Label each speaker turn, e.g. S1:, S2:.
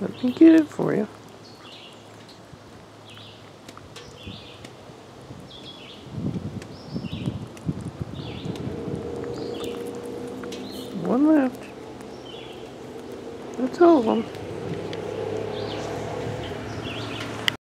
S1: Let me get it for you. One left. That's all of them.